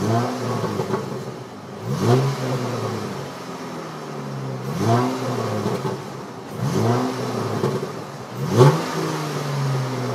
Música